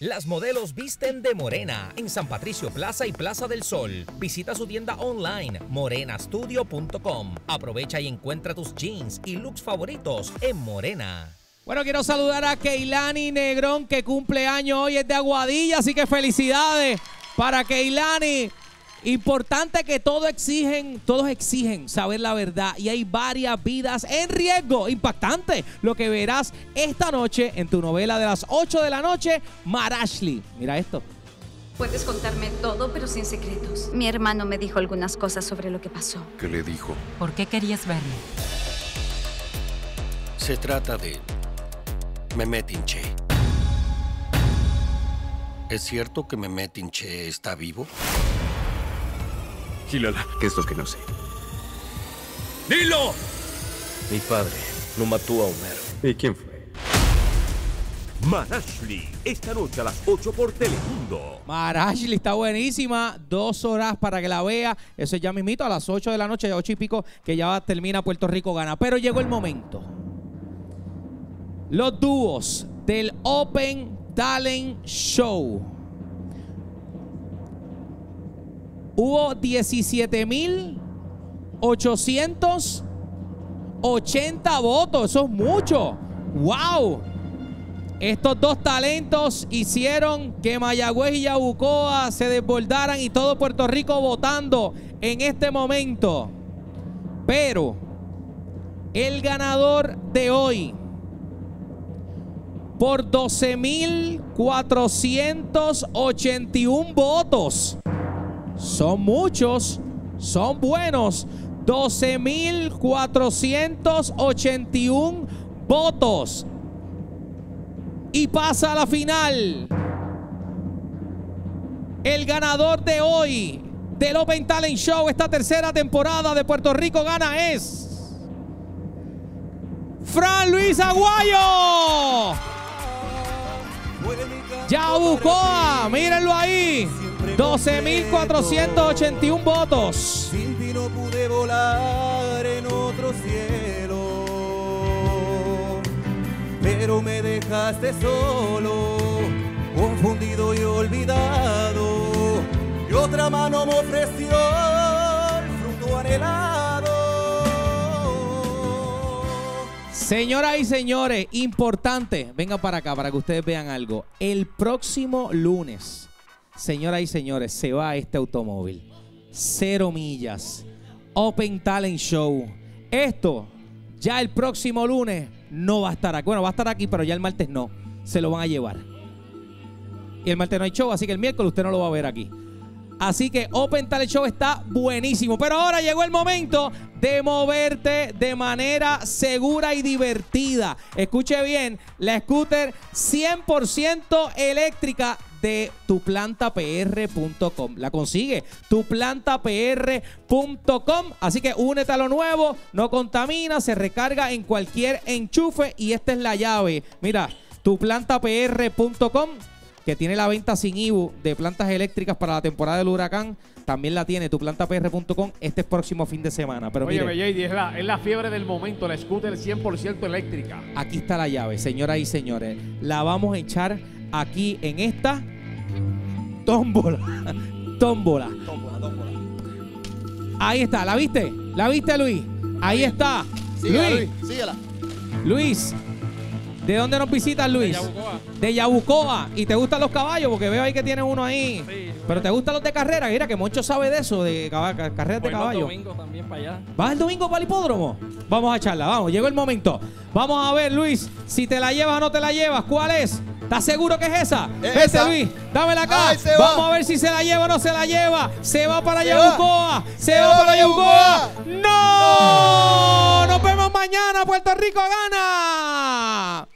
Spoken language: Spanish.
Las modelos visten de morena en San Patricio Plaza y Plaza del Sol. Visita su tienda online morenastudio.com. Aprovecha y encuentra tus jeans y looks favoritos en Morena. Bueno, quiero saludar a Keilani Negrón que cumple año hoy, es de Aguadilla, así que felicidades para Keilani. Importante que todos exigen, todos exigen saber la verdad y hay varias vidas en riesgo. Impactante lo que verás esta noche en tu novela de las 8 de la noche, Marashli. Mira esto. Puedes contarme todo, pero sin secretos. Mi hermano me dijo algunas cosas sobre lo que pasó. ¿Qué le dijo? ¿Por qué querías verle? Se trata de Mehmet Inche. ¿Es cierto que Mehmet Inche está vivo? Gilala, ¿qué es lo que no sé? ¡Dilo! Mi padre no mató a Homero. ¿Y quién fue? Marashli, esta noche a las 8 por Telemundo. Marashli está buenísima. Dos horas para que la vea. Eso es ya mismito a las 8 de la noche, 8 y pico, que ya termina Puerto Rico gana. Pero llegó el momento. Los dúos del Open Talent Show. Hubo 17.880 votos. Eso es mucho. ¡Wow! Estos dos talentos hicieron que Mayagüez y Yabucoa se desbordaran y todo Puerto Rico votando en este momento. Pero el ganador de hoy por 12.481 votos son muchos, son buenos. 12.481 votos. Y pasa a la final. El ganador de hoy del Open Talent Show, esta tercera temporada de Puerto Rico gana es Fran Luis Aguayo. Yabucoa, mírenlo ahí. 12.481 votos. Sin ti no pude volar en otro cielo, pero me dejaste solo, confundido y olvidado. Y otra mano me ofreció el fruto anhelado. Señoras y señores, importante, vengan para acá para que ustedes vean algo. El próximo lunes, señoras y señores, se va este automóvil. Cero millas. Open Talent Show. Esto, ya el próximo lunes, no va a estar aquí. Bueno, va a estar aquí, pero ya el martes no. Se lo van a llevar. Y el martes no hay show, así que el miércoles usted no lo va a ver aquí. Así que Open Talent Show está buenísimo. Pero ahora llegó el momento de moverte de manera segura y divertida. Escuche bien, la scooter 100% eléctrica de tuplantapr.com. La consigue tuplantapr.com. Así que únete a lo nuevo, no contamina, se recarga en cualquier enchufe y esta es la llave. Mira, tuplantapr.com que tiene la venta sin IBU de plantas eléctricas para la temporada del huracán. También la tiene tuplantapr.com este próximo fin de semana. Pero Oye, mire, JD, es la, es la fiebre del momento, la scooter 100% eléctrica. aquí está la llave, señoras y señores. La vamos a echar aquí en esta tómbola. tómbola. Ahí está, ¿la viste? ¿La viste, Luis? Ahí está. Síguela, Luis, Luis, síguela. Luis, ¿de dónde nos visitas, Luis? Yabucoa. De Yabucoa. ¿Y te gustan los caballos? Porque veo ahí que tiene uno ahí. Pero te gustan los de carrera. Mira que mucho sabe de eso, de carreras de caballos. domingo también para allá. ¿Vas el domingo para el hipódromo? Vamos a echarla, vamos, llegó el momento. Vamos a ver, Luis, si te la llevas o no te la llevas. ¿Cuál es? ¿Estás seguro que es esa? Es Vete, esa. Luis, dámela acá. Ay, va. Vamos a ver si se la lleva o no se la lleva. Se va para Yabucoa. Se, Se va, va para. Yabucoa. ¡No! Nos vemos mañana. Puerto Rico gana.